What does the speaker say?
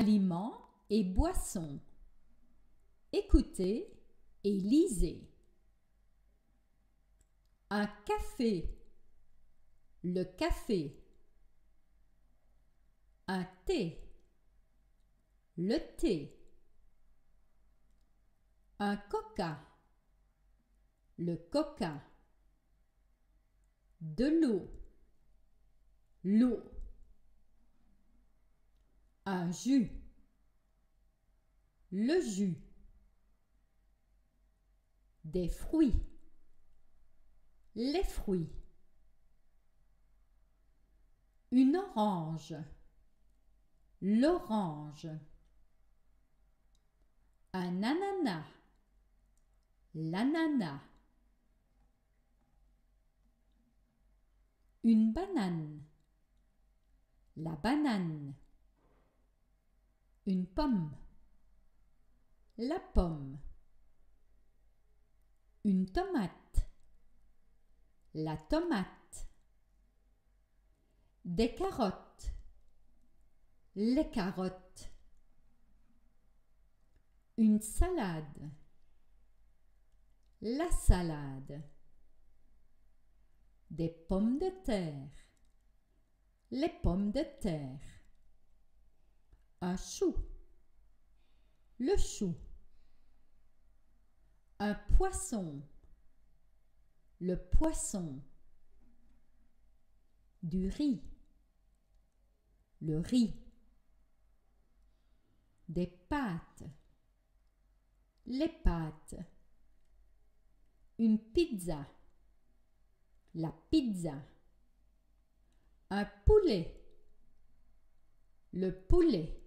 aliments et boissons. Écoutez et lisez. Un café. Le café. Un thé. Le thé. Un coca. Le coca. De l'eau. L'eau. Un jus. Le jus. Des fruits. Les fruits. Une orange. L'orange. Un ananas. L'ananas. Une banane. La banane. Une pomme. La pomme. Une tomate. La tomate. Des carottes. Les carottes. Une salade. La salade. Des pommes de terre. Les pommes de terre. Un chou. Le chou. Un poisson. Le poisson. Du riz. Le riz. Des pâtes. Les pâtes. Une pizza. La pizza. Un poulet. Le poulet.